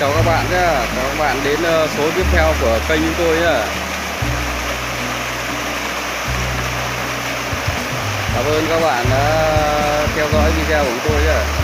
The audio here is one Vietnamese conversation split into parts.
chào các bạn nhé chào các bạn đến ờ, số tiếp theo của kênh chúng tôi nhé cảm ơn các bạn đã theo dõi video của chúng tôi nhé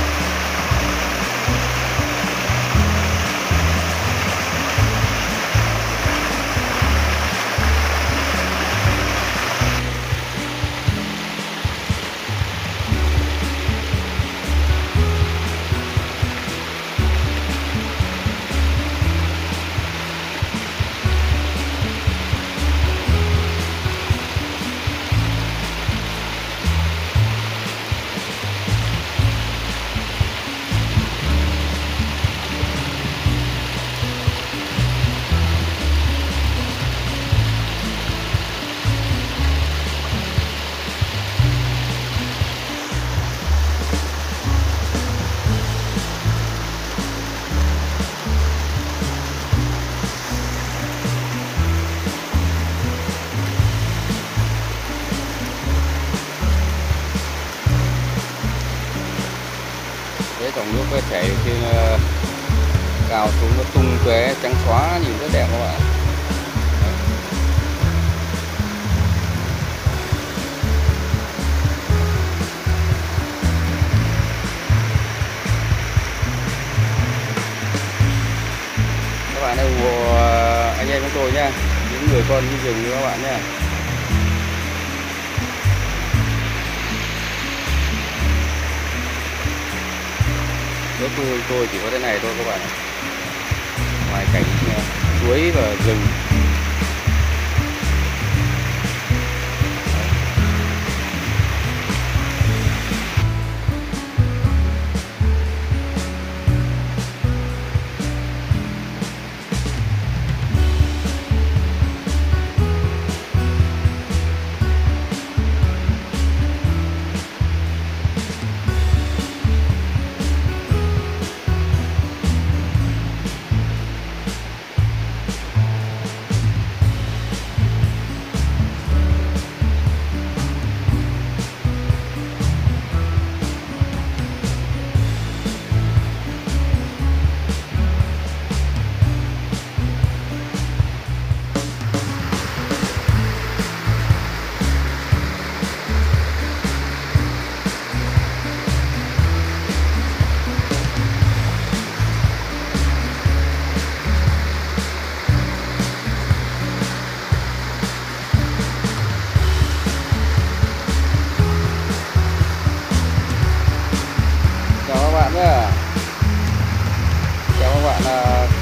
lúc dòng chảy khi cào xuống nó tung tóe trắng xóa, nhìn rất đẹp các bạn các bạn ủng hộ anh em chúng tôi nha những người con đi rừng như các bạn nha nước quê hương tôi chỉ có thế này thôi các bạn ạ. Ngoài cảnh ờ, suối và rừng.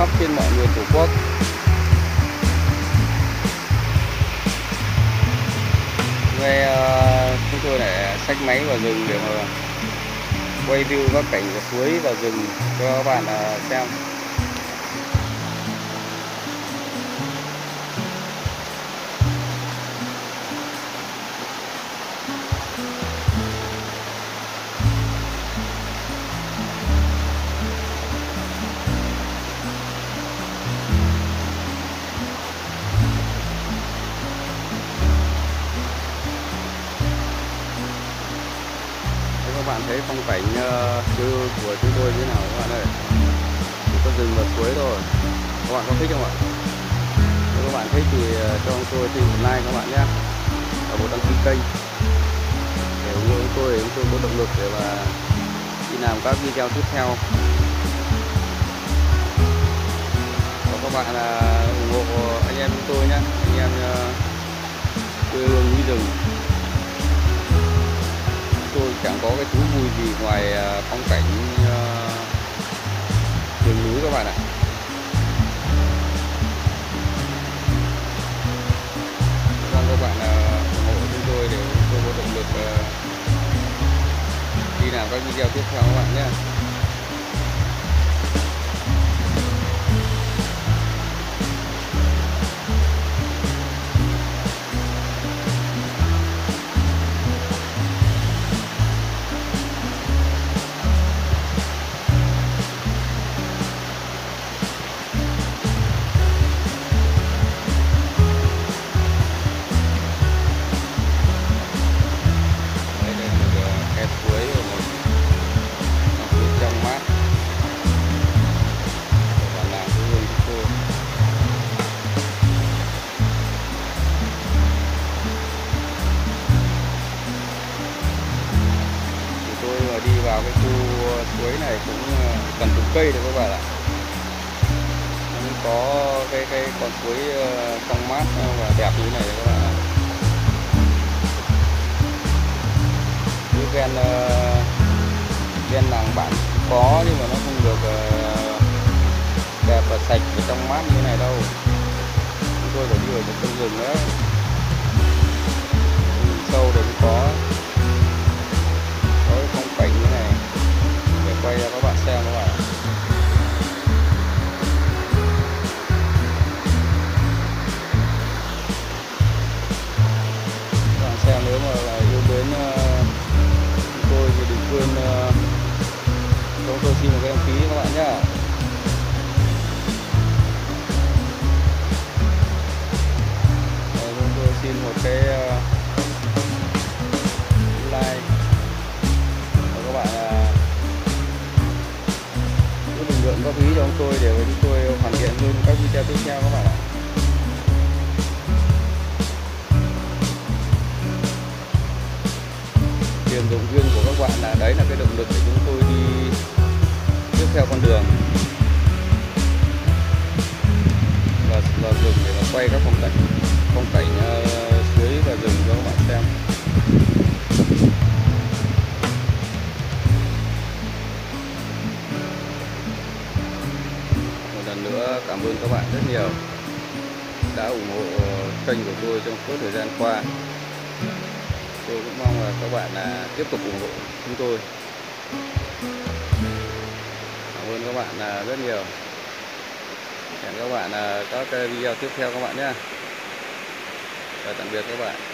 Khắp trên mọi miền tổ quốc. Về ờ, chúng tôi lại xách máy vào rừng để mà quay view các cảnh suối và rừng cho các bạn ờ, xem. Thấy phong cảnh ờ, như của chúng tôi như thế nào các bạn ơi? Chỉ có rừng và suối thôi. Các bạn có thích không ạ? Nếu các bạn thích thì ờ, cho chúng tôi xin một like các bạn nhé. Và một đăng ký kênh. Để ủng hộ chúng tôi, để chúng tôi có động lực để mà đi làm các video tiếp theo. Và các bạn là ủng hộ anh em chúng tôi nhé. Anh em quê hương núi rừng tôi chẳng có cái thú vui gì ngoài à, phong cảnh à, đường rừng núi các bạn ạ. Mong các bạn à, ủng hộ chúng tôi để chúng tôi có động lực đi làm các video tiếp theo các bạn nhé. Vào cái khu suối này cũng ờ, cần chục cây đấy các bạn ạ. Cũng có cái cái con suối ờ, trong mát ờ, và đẹp như này đấy các bạn ạ. Cái ven ven làng bản có nhưng mà nó không được đẹp và sạch và trong mát như thế này đâu. Chúng tôi phải đi ở trong rừng nữa lượng bình góp ý cho chúng tôi để chúng tôi hoàn thiện luôn các video tiếp theo các bạn ạ. Tiền động viên của các bạn là đấy là cái động lực để chúng tôi đi tiếp theo con đường. Lần nữa. Cảm ơn các bạn rất nhiều đã ủng hộ kênh của tôi trong suốt thời gian qua. Tôi cũng mong là các bạn là tiếp tục ủng hộ chúng tôi. Cảm ơn các bạn là rất nhiều. Hẹn các bạn là các cái video tiếp theo các bạn nhé. Và tạm biệt các bạn.